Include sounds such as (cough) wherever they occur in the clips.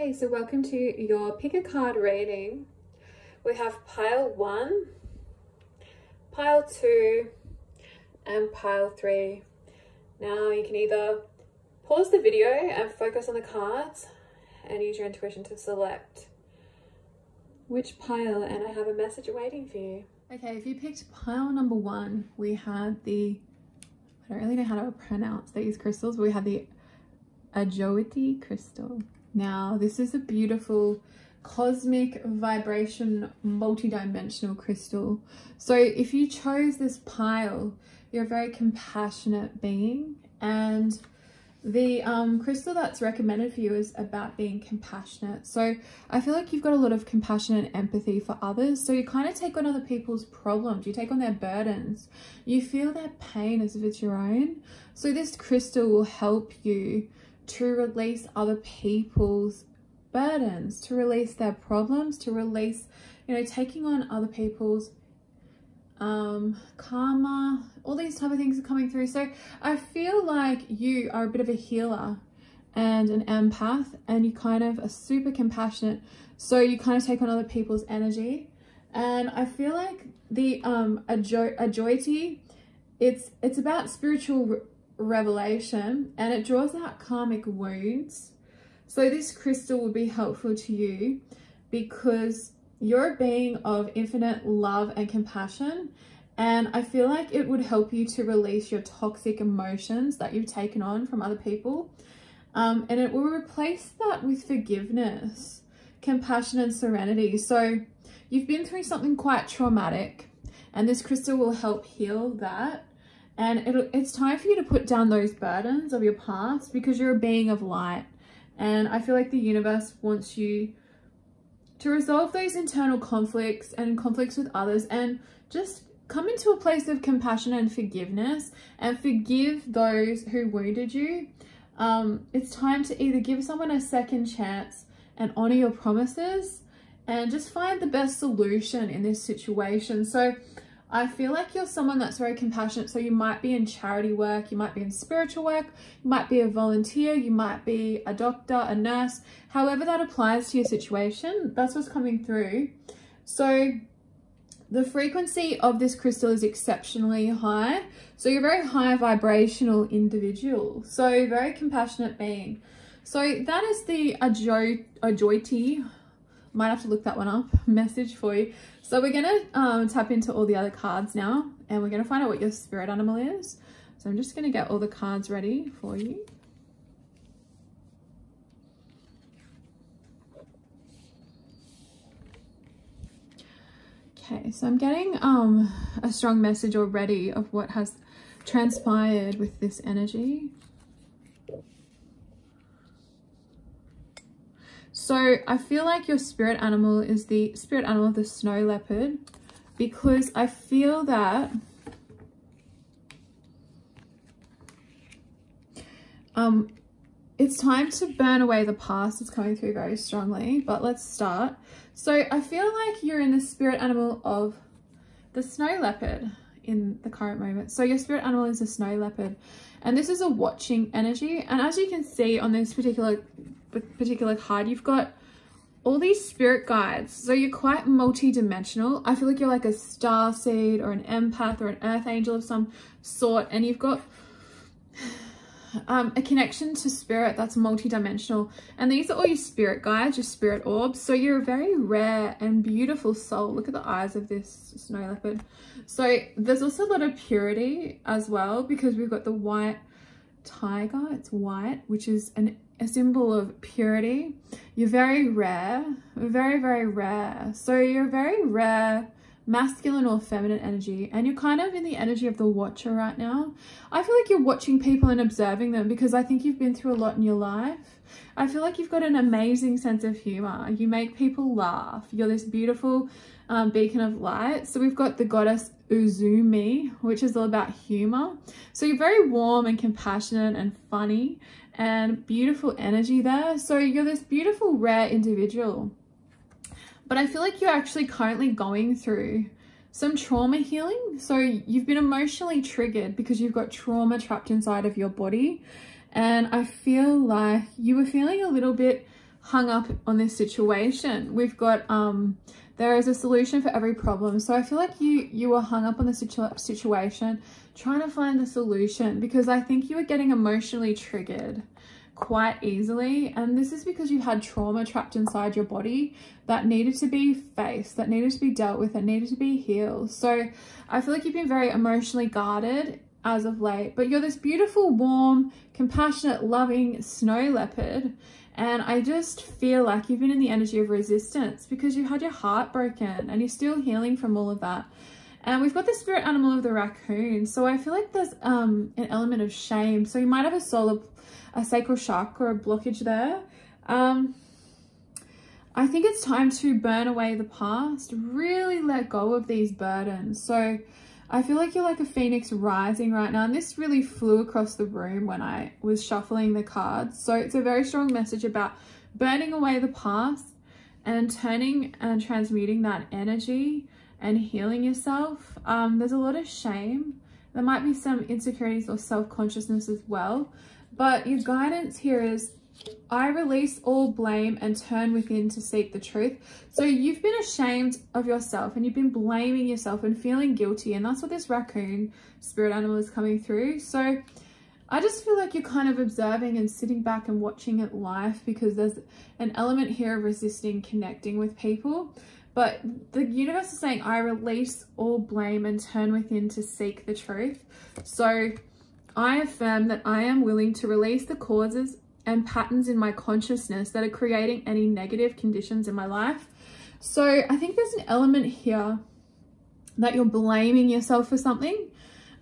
Okay, so welcome to your pick a card reading. We have pile one, pile two, and pile three. Now you can either pause the video and focus on the cards and use your intuition to select which pile and I have a message waiting for you. Okay, if you picked pile number one, we had the, I don't really know how to pronounce these crystals, but we had the Ajoite crystal. Now, this is a beautiful cosmic vibration multi-dimensional crystal. So if you chose this pile, you're a very compassionate being and the um, crystal that's recommended for you is about being compassionate. So I feel like you've got a lot of compassion and empathy for others. So you kind of take on other people's problems. You take on their burdens. You feel their pain as if it's your own. So this crystal will help you to release other people's burdens, to release their problems, to release, you know, taking on other people's um, karma, all these type of things are coming through. So I feel like you are a bit of a healer and an empath and you kind of are super compassionate. So you kind of take on other people's energy. And I feel like the um, Ajoite, it's, it's about spiritual revelation and it draws out karmic wounds. So this crystal will be helpful to you because you're a being of infinite love and compassion and I feel like it would help you to release your toxic emotions that you've taken on from other people. Um, and it will replace that with forgiveness, compassion and serenity. So you've been through something quite traumatic and this crystal will help heal that. And it's time for you to put down those burdens of your past because you're a being of light. And I feel like the universe wants you to resolve those internal conflicts and conflicts with others and just come into a place of compassion and forgiveness and forgive those who wounded you. Um, it's time to either give someone a second chance and honor your promises and just find the best solution in this situation. So I feel like you're someone that's very compassionate. So you might be in charity work, you might be in spiritual work, you might be a volunteer, you might be a doctor, a nurse, however that applies to your situation, that's what's coming through. So the frequency of this crystal is exceptionally high. So you're a very high vibrational individual. So very compassionate being. So that is the Ajoite, might have to look that one up, (laughs) message for you. So we're gonna um, tap into all the other cards now and we're gonna find out what your spirit animal is. So I'm just gonna get all the cards ready for you. Okay, so I'm getting um, a strong message already of what has transpired with this energy. So I feel like your spirit animal is the spirit animal of the snow leopard because I feel that um, it's time to burn away the past. It's coming through very strongly, but let's start. So I feel like you're in the spirit animal of the snow leopard in the current moment. So your spirit animal is a snow leopard and this is a watching energy. And as you can see on this particular particular card, you've got all these spirit guides. So you're quite multi-dimensional. I feel like you're like a star seed or an empath or an earth angel of some sort. And you've got (sighs) um, a connection to spirit that's multi-dimensional. And these are all your spirit guides, your spirit orbs. So you're a very rare and beautiful soul. Look at the eyes of this snow leopard. So there's also a lot of purity as well because we've got the white tiger. It's white, which is an a symbol of purity. You're very rare, very, very rare. So you're very rare masculine or feminine energy and you're kind of in the energy of the watcher right now. I feel like you're watching people and observing them because I think you've been through a lot in your life. I feel like you've got an amazing sense of humor. You make people laugh. You're this beautiful um, beacon of light. So we've got the goddess Uzume, which is all about humor. So you're very warm and compassionate and funny and beautiful energy there. So you're this beautiful, rare individual. But I feel like you're actually currently going through some trauma healing. So you've been emotionally triggered because you've got trauma trapped inside of your body. And I feel like you were feeling a little bit hung up on this situation. We've got um there is a solution for every problem. So I feel like you you were hung up on the situ situation trying to find the solution because I think you were getting emotionally triggered quite easily and this is because you had trauma trapped inside your body that needed to be faced that needed to be dealt with that needed to be healed so i feel like you've been very emotionally guarded as of late but you're this beautiful warm compassionate loving snow leopard and I just feel like you've been in the energy of resistance because you had your heart broken and you're still healing from all of that. And we've got the spirit animal of the raccoon. So I feel like there's um, an element of shame. So you might have a solar, a sacral chakra blockage there. Um, I think it's time to burn away the past, really let go of these burdens. So I feel like you're like a phoenix rising right now. And this really flew across the room when I was shuffling the cards. So it's a very strong message about burning away the past and turning and transmuting that energy and healing yourself. Um, there's a lot of shame. There might be some insecurities or self-consciousness as well. But your guidance here is I release all blame and turn within to seek the truth. So you've been ashamed of yourself and you've been blaming yourself and feeling guilty. And that's what this raccoon spirit animal is coming through. So I just feel like you're kind of observing and sitting back and watching it life because there's an element here of resisting connecting with people. But the universe is saying, I release all blame and turn within to seek the truth. So I affirm that I am willing to release the causes and patterns in my consciousness that are creating any negative conditions in my life. So I think there's an element here that you're blaming yourself for something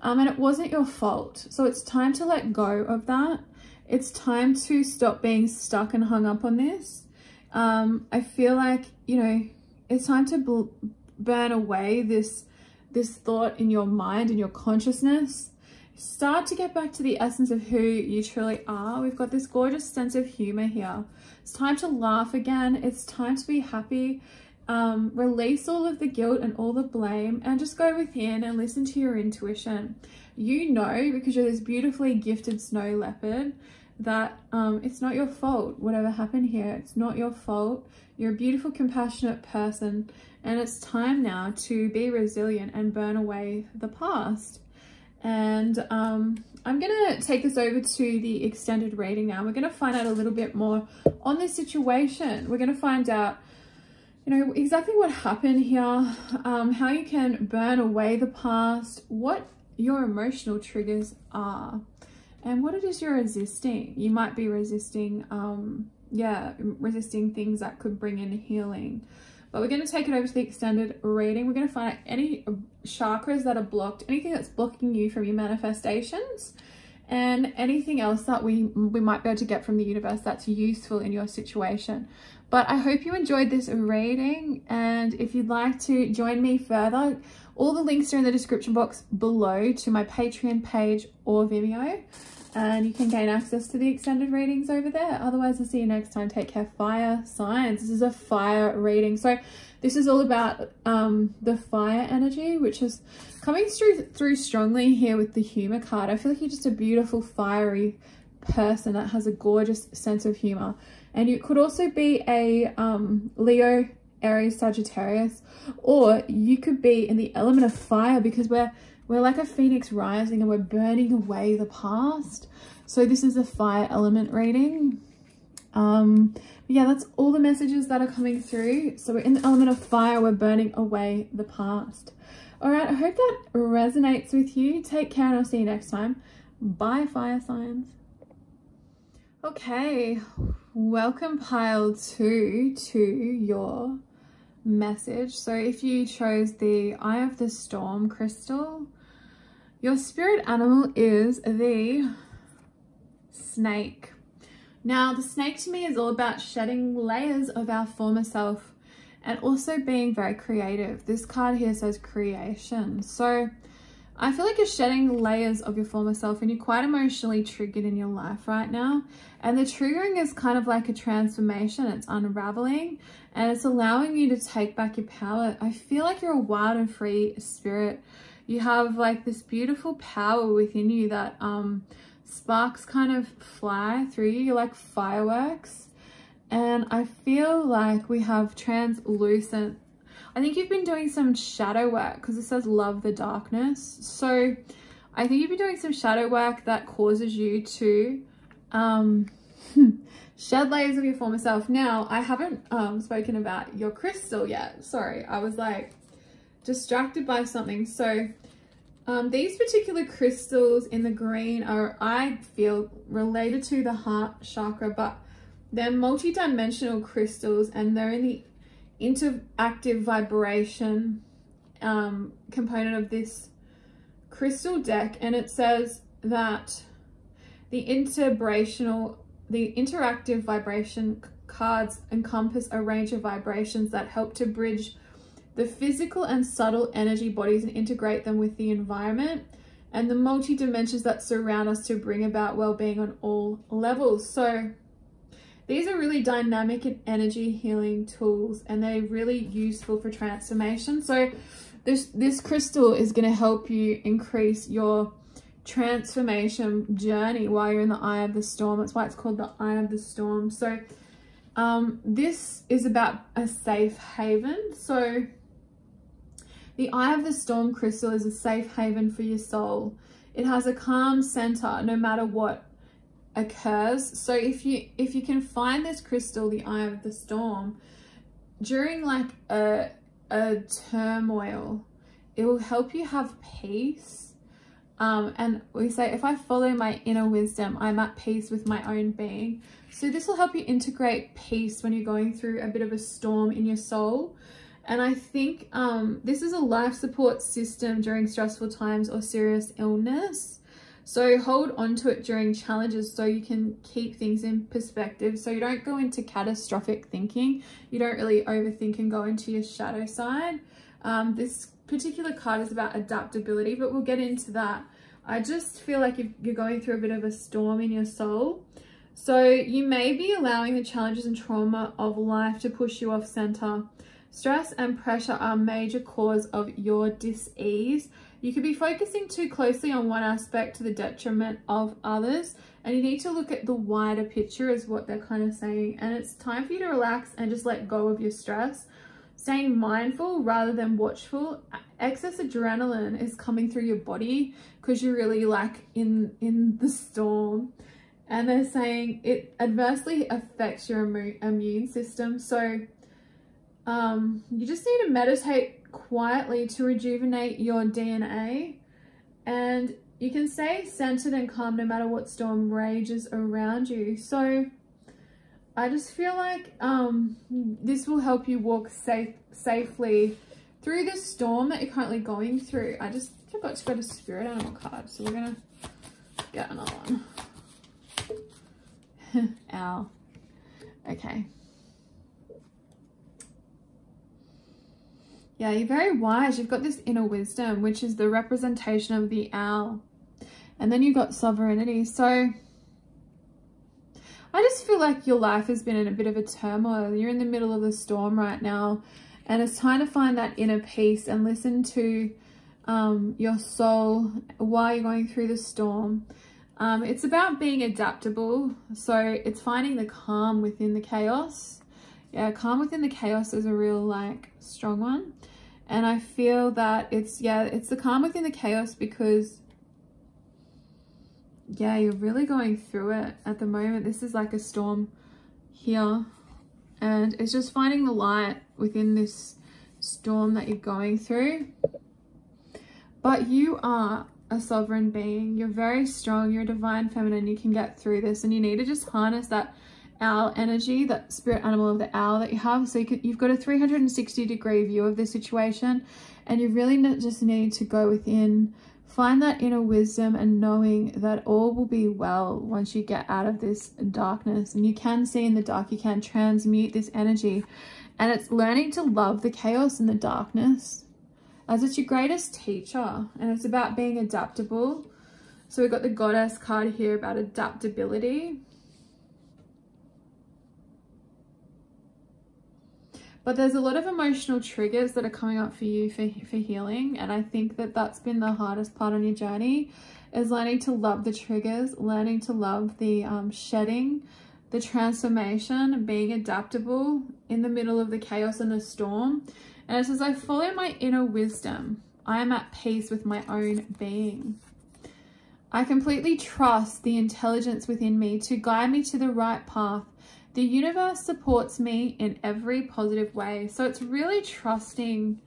um, and it wasn't your fault. So it's time to let go of that. It's time to stop being stuck and hung up on this. Um, I feel like, you know, it's time to burn away this, this thought in your mind and your consciousness start to get back to the essence of who you truly are. We've got this gorgeous sense of humor here. It's time to laugh again. It's time to be happy. Um, release all of the guilt and all the blame and just go within and listen to your intuition. You know, because you're this beautifully gifted snow leopard, that um, it's not your fault, whatever happened here. It's not your fault. You're a beautiful, compassionate person. And it's time now to be resilient and burn away the past. And um, I'm going to take this over to the extended reading now. We're going to find out a little bit more on this situation. We're going to find out, you know, exactly what happened here, um, how you can burn away the past, what your emotional triggers are, and what it is you're resisting. You might be resisting, um, yeah, resisting things that could bring in healing. But we're going to take it over to the extended reading. We're going to find out any chakras that are blocked, anything that's blocking you from your manifestations and anything else that we, we might be able to get from the universe that's useful in your situation. But I hope you enjoyed this reading and if you'd like to join me further, all the links are in the description box below to my Patreon page or Vimeo and you can gain access to the extended readings over there. Otherwise, I'll see you next time. Take care. Fire signs. This is a fire reading. So this is all about um, the fire energy, which is coming through, through strongly here with the humor card. I feel like you're just a beautiful, fiery person that has a gorgeous sense of humor. And you could also be a um, Leo, Aries, Sagittarius, or you could be in the element of fire because we're we're like a phoenix rising and we're burning away the past. So this is a fire element reading. Um, yeah, that's all the messages that are coming through. So we're in the element of fire, we're burning away the past. All right, I hope that resonates with you. Take care and I'll see you next time. Bye, fire signs. Okay, welcome pile two to your message. So if you chose the Eye of the Storm crystal, your spirit animal is the snake. Now, the snake to me is all about shedding layers of our former self and also being very creative. This card here says creation. So I feel like you're shedding layers of your former self and you're quite emotionally triggered in your life right now. And the triggering is kind of like a transformation. It's unraveling and it's allowing you to take back your power. I feel like you're a wild and free spirit you have like this beautiful power within you that um, sparks kind of fly through you. Like fireworks And I feel like we have translucent. I think you've been doing some shadow work because it says love the darkness. So I think you've been doing some shadow work that causes you to um, (laughs) shed layers of your former self. Now, I haven't um, spoken about your crystal yet. Sorry, I was like distracted by something. So um, these particular crystals in the green are, I feel, related to the heart chakra, but they're multi-dimensional crystals and they're in the interactive vibration um, component of this crystal deck. And it says that the interbrational, the interactive vibration cards encompass a range of vibrations that help to bridge the physical and subtle energy bodies and integrate them with the environment and the multi-dimensions that surround us to bring about well-being on all levels. So these are really dynamic and energy healing tools and they're really useful for transformation. So this, this crystal is going to help you increase your transformation journey while you're in the eye of the storm. That's why it's called the eye of the storm. So um, this is about a safe haven. So the Eye of the Storm crystal is a safe haven for your soul. It has a calm center no matter what occurs. So if you if you can find this crystal, the Eye of the Storm, during like a, a turmoil, it will help you have peace. Um, and we say, if I follow my inner wisdom, I'm at peace with my own being. So this will help you integrate peace when you're going through a bit of a storm in your soul. And I think um, this is a life support system during stressful times or serious illness. So hold on to it during challenges so you can keep things in perspective. So you don't go into catastrophic thinking. You don't really overthink and go into your shadow side. Um, this particular card is about adaptability, but we'll get into that. I just feel like you're going through a bit of a storm in your soul. So you may be allowing the challenges and trauma of life to push you off center. Stress and pressure are major cause of your dis-ease. You could be focusing too closely on one aspect to the detriment of others and you need to look at the wider picture is what they're kind of saying and it's time for you to relax and just let go of your stress. Staying mindful rather than watchful. Excess adrenaline is coming through your body because you're really like in, in the storm and they're saying it adversely affects your immune system. So um, you just need to meditate quietly to rejuvenate your DNA. And you can stay centered and calm no matter what storm rages around you. So I just feel like um, this will help you walk safe safely through the storm that you're currently going through. I just forgot to go to spirit animal card. So we're going to get another one. (laughs) Ow. Okay. Yeah, you're very wise. You've got this inner wisdom, which is the representation of the owl. And then you've got sovereignty. So I just feel like your life has been in a bit of a turmoil. You're in the middle of the storm right now. And it's time to find that inner peace and listen to um, your soul while you're going through the storm. Um, it's about being adaptable. So it's finding the calm within the chaos yeah, calm within the chaos is a real like strong one. And I feel that it's, yeah, it's the calm within the chaos because yeah, you're really going through it at the moment. This is like a storm here. And it's just finding the light within this storm that you're going through. But you are a sovereign being. You're very strong. You're a divine feminine. You can get through this. And you need to just harness that owl energy, that spirit animal of the owl that you have. So you could, you've got a 360 degree view of the situation and you really just need to go within, find that inner wisdom and knowing that all will be well once you get out of this darkness. And you can see in the dark, you can transmute this energy. And it's learning to love the chaos and the darkness as it's your greatest teacher. And it's about being adaptable. So we've got the goddess card here about adaptability. But there's a lot of emotional triggers that are coming up for you for, for healing. And I think that that's been the hardest part on your journey is learning to love the triggers, learning to love the um, shedding the transformation, being adaptable in the middle of the chaos and the storm. And it says, I follow my inner wisdom. I am at peace with my own being. I completely trust the intelligence within me to guide me to the right path. The universe supports me in every positive way. So it's really trusting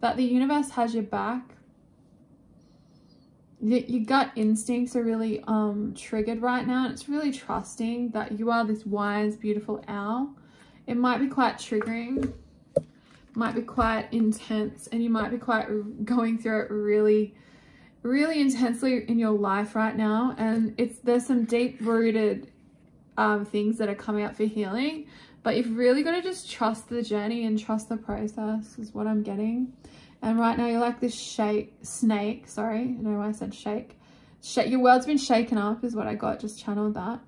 that the universe has your back. Your gut instincts are really um, triggered right now. And it's really trusting that you are this wise, beautiful owl. It might be quite triggering might be quite intense and you might be quite going through it really really intensely in your life right now and it's there's some deep rooted um, things that are coming up for healing but you've really got to just trust the journey and trust the process is what I'm getting and right now you're like this shake snake sorry I know why I said shake shake your world's been shaken up is what I got just channeled that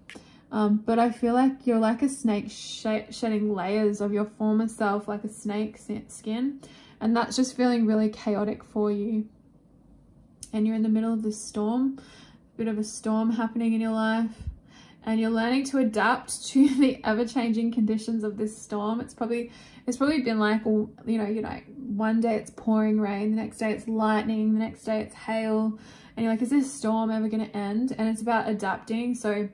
um, but I feel like you're like a snake sh shedding layers of your former self, like a snake skin. And that's just feeling really chaotic for you. And you're in the middle of this storm, a bit of a storm happening in your life. And you're learning to adapt (laughs) to the ever-changing conditions of this storm. It's probably it's probably been like, you know, you know, one day it's pouring rain, the next day it's lightning, the next day it's hail. And you're like, is this storm ever going to end? And it's about adapting. So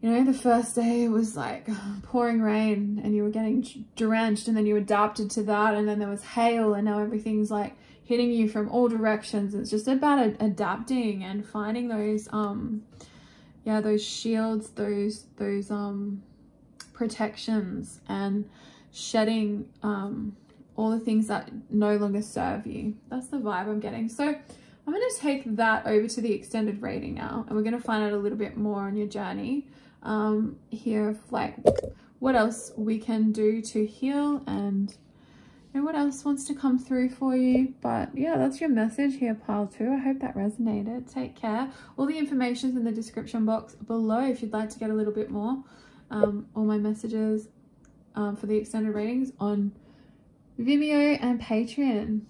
you know, the first day it was like (sighs) pouring rain and you were getting drenched and then you adapted to that and then there was hail and now everything's like hitting you from all directions. It's just about adapting and finding those, um, yeah, those shields, those, those, um, protections and shedding, um, all the things that no longer serve you. That's the vibe I'm getting. So I'm going to take that over to the extended reading now and we're going to find out a little bit more on your journey um, here of like what else we can do to heal and know, what else wants to come through for you. But yeah, that's your message here, pile two. I hope that resonated. Take care. All the information is in the description box below if you'd like to get a little bit more. Um, all my messages um, for the extended readings on Vimeo and Patreon.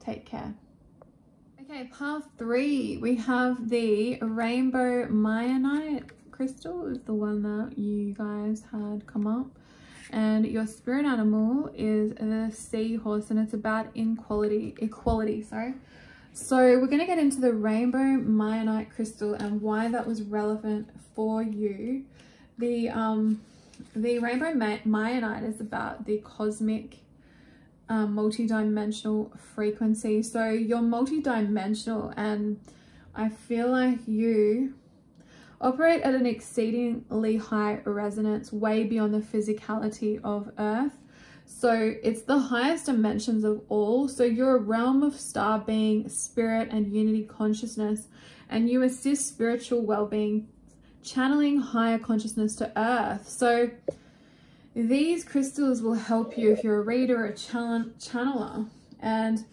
Take care. Okay, pile three, we have the Rainbow Mayanite crystal is the one that you guys had come up and your spirit animal is the seahorse and it's about inequality equality sorry. So we're going to get into the rainbow mayanite crystal and why that was relevant for you. The um the rainbow mayanite is about the cosmic um, multi-dimensional frequency. So you're multi-dimensional and i feel like you operate at an exceedingly high resonance way beyond the physicality of earth. So it's the highest dimensions of all. So you're a realm of star being spirit and unity consciousness and you assist spiritual well-being channeling higher consciousness to earth. So these crystals will help you if you're a reader a channeler. And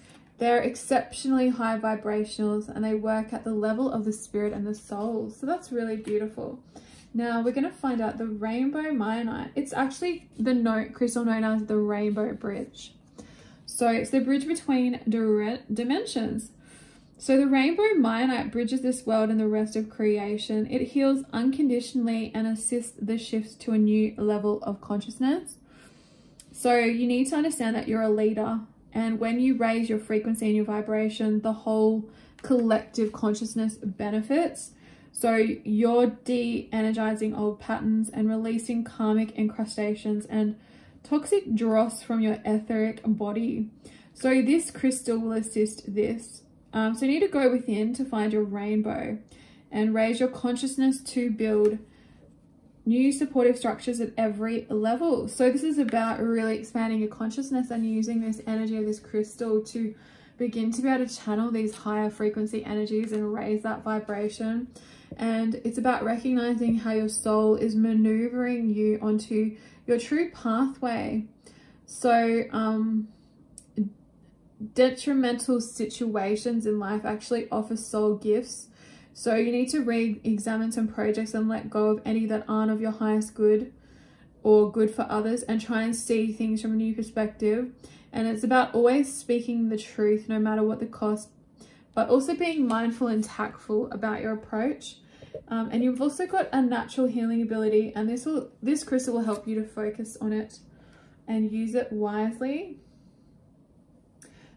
they're exceptionally high vibrationals and they work at the level of the spirit and the soul. So that's really beautiful. Now we're going to find out the rainbow mayanite. It's actually the note crystal known as the rainbow bridge. So it's the bridge between dimensions. So the rainbow mayanite bridges this world and the rest of creation. It heals unconditionally and assists the shift to a new level of consciousness. So you need to understand that you're a leader and when you raise your frequency and your vibration, the whole collective consciousness benefits. So you're de-energizing old patterns and releasing karmic incrustations and toxic dross from your etheric body. So this crystal will assist this. Um, so you need to go within to find your rainbow and raise your consciousness to build new supportive structures at every level. So this is about really expanding your consciousness and using this energy of this crystal to begin to be able to channel these higher frequency energies and raise that vibration. And it's about recognizing how your soul is maneuvering you onto your true pathway. So, um, detrimental situations in life actually offer soul gifts so you need to re-examine some projects and let go of any that aren't of your highest good or good for others and try and see things from a new perspective. And it's about always speaking the truth no matter what the cost, but also being mindful and tactful about your approach. Um, and you've also got a natural healing ability and this will this crystal will help you to focus on it and use it wisely.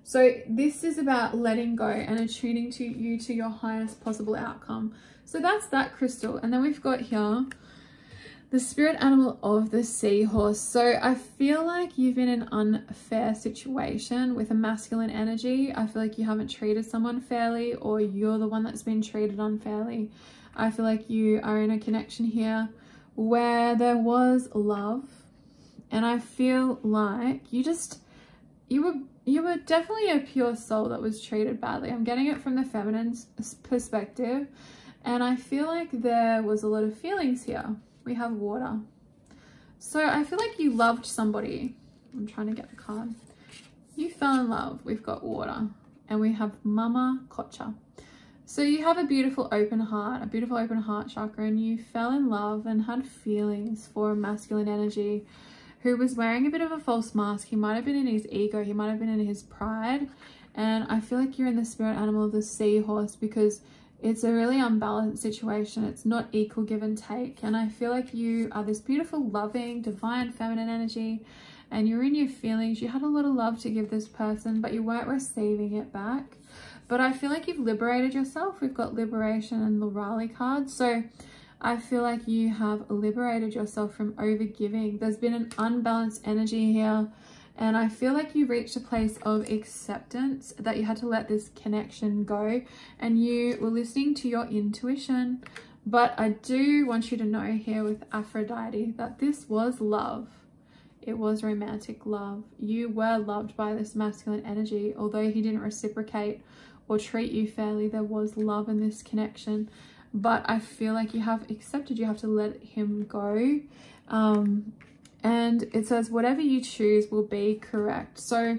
So this is about letting go and attuning to you to your highest possible outcome. So that's that crystal. And then we've got here the spirit animal of the seahorse. So I feel like you've been in an unfair situation with a masculine energy. I feel like you haven't treated someone fairly or you're the one that's been treated unfairly. I feel like you are in a connection here where there was love and I feel like you just you were you were definitely a pure soul that was treated badly. I'm getting it from the feminine perspective and I feel like there was a lot of feelings here we have water. So I feel like you loved somebody. I'm trying to get the card. You fell in love. We've got water. And we have Mama Cocha. So you have a beautiful open heart, a beautiful open heart chakra, and you fell in love and had feelings for masculine energy who was wearing a bit of a false mask. He might have been in his ego. He might have been in his pride. And I feel like you're in the spirit animal of the seahorse because it's a really unbalanced situation. It's not equal give and take. And I feel like you are this beautiful, loving, divine feminine energy and you're in your feelings. You had a lot of love to give this person, but you weren't receiving it back. But I feel like you've liberated yourself. We've got liberation and the Raleigh card. So I feel like you have liberated yourself from overgiving. There's been an unbalanced energy here and I feel like you reached a place of acceptance that you had to let this connection go and you were listening to your intuition. But I do want you to know here with Aphrodite that this was love. It was romantic love. You were loved by this masculine energy. Although he didn't reciprocate or treat you fairly, there was love in this connection. But I feel like you have accepted, you have to let him go. Um, and it says whatever you choose will be correct. So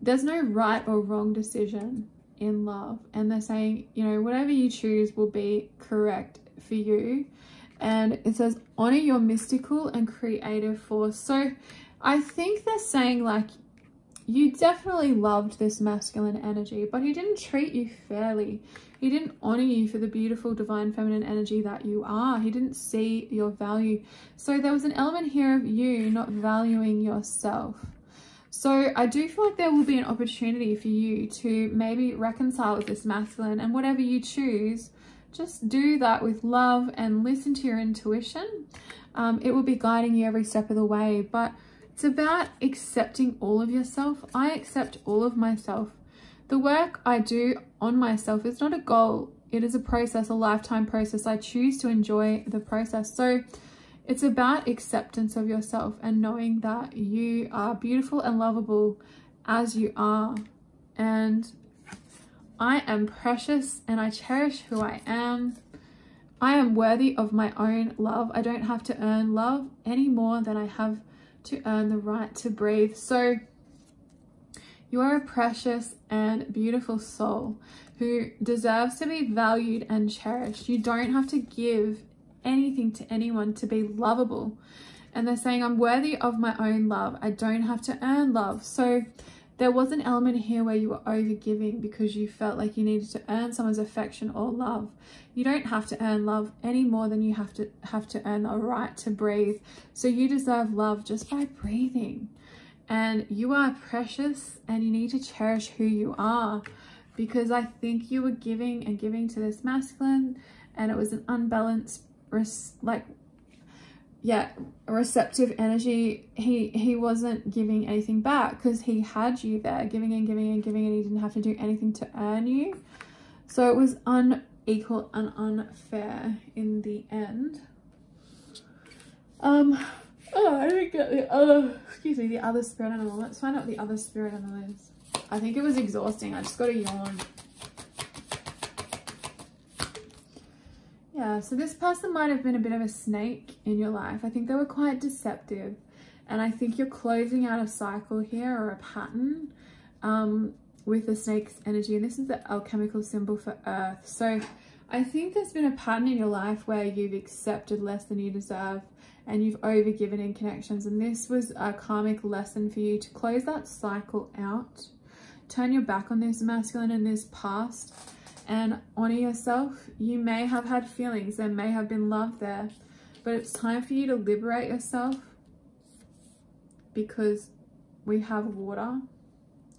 there's no right or wrong decision in love. And they're saying, you know, whatever you choose will be correct for you. And it says honor your mystical and creative force. So I think they're saying like you definitely loved this masculine energy, but he didn't treat you fairly. He didn't honor you for the beautiful divine feminine energy that you are. He didn't see your value. So there was an element here of you not valuing yourself. So I do feel like there will be an opportunity for you to maybe reconcile with this masculine and whatever you choose, just do that with love and listen to your intuition. Um, it will be guiding you every step of the way, but it's about accepting all of yourself. I accept all of myself. The work I do on myself is not a goal. It is a process, a lifetime process. I choose to enjoy the process. So it's about acceptance of yourself and knowing that you are beautiful and lovable as you are. And I am precious and I cherish who I am. I am worthy of my own love. I don't have to earn love any more than I have to earn the right to breathe. So you are a precious and beautiful soul who deserves to be valued and cherished. You don't have to give anything to anyone to be lovable. And they're saying, I'm worthy of my own love. I don't have to earn love. So there was an element here where you were overgiving because you felt like you needed to earn someone's affection or love. You don't have to earn love any more than you have to have to earn the right to breathe. So you deserve love just by breathing and you are precious and you need to cherish who you are because I think you were giving and giving to this masculine and it was an unbalanced like yeah receptive energy. He he wasn't giving anything back because he had you there giving and giving and giving and he didn't have to do anything to earn you. So it was unequal and unfair in the end. Um Oh, I didn't get the other, excuse me, the other spirit animal. Let's find out what the other spirit animal is. I think it was exhausting. I just got a yawn. Yeah, so this person might have been a bit of a snake in your life. I think they were quite deceptive. And I think you're closing out a cycle here or a pattern um, with the snake's energy. And this is the alchemical symbol for earth. So I think there's been a pattern in your life where you've accepted less than you deserve and you've overgiven in connections. And this was a karmic lesson for you to close that cycle out. Turn your back on this masculine and this past and honor yourself. You may have had feelings, there may have been love there, but it's time for you to liberate yourself because we have water,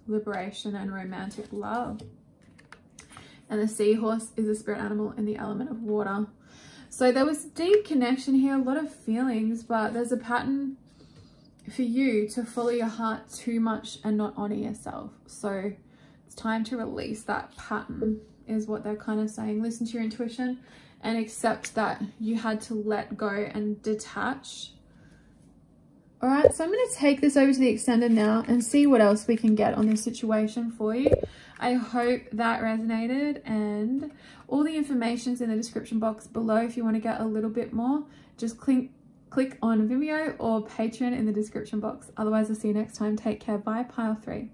liberation, and romantic love. And the seahorse is a spirit animal in the element of water. So there was deep connection here, a lot of feelings, but there's a pattern for you to follow your heart too much and not honor yourself. So it's time to release that pattern is what they're kind of saying. Listen to your intuition and accept that you had to let go and detach. All right, so I'm going to take this over to the extender now and see what else we can get on this situation for you. I hope that resonated and all the information's in the description box below if you want to get a little bit more. Just click, click on Vimeo or Patreon in the description box. Otherwise, I'll see you next time. Take care. Bye. Pile 3.